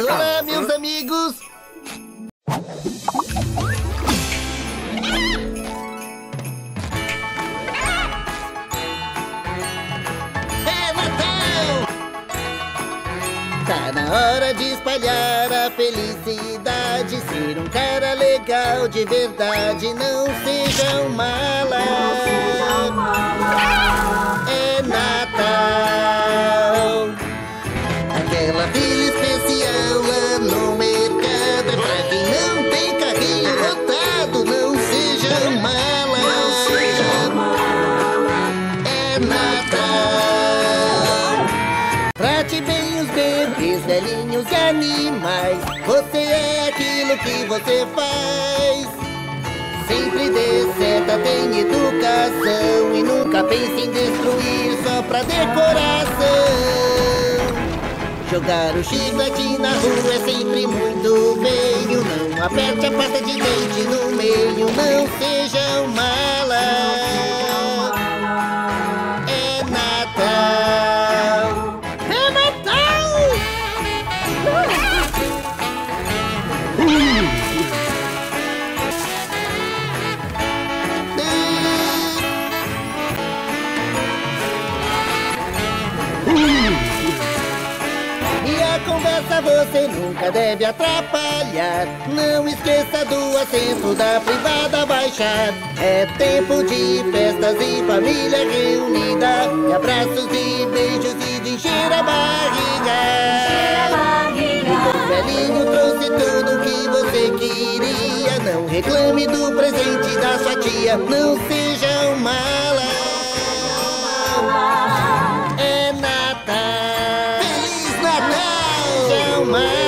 Olá, meus amigos! É Natal! Tá na hora de espalhar a felicidade. Ser um cara legal de verdade. Não seja um mala É bebês, velhinhos e animais. Você é aquilo que você faz. Sempre dê seta, tem educação. E nunca pense em destruir só pra decoração. Jogar o chiclete na rua é sempre muito feio. Não aperte a pasta de dente no meio. Não seja um a conversa você nunca deve atrapalhar. Não esqueça do assento da privada baixar. É tempo de festas e família reunida. E abraços e beijos e de encher a barriga. O velhinho trouxe tudo que você queria. Não reclame do presente da sua tia. Não se man.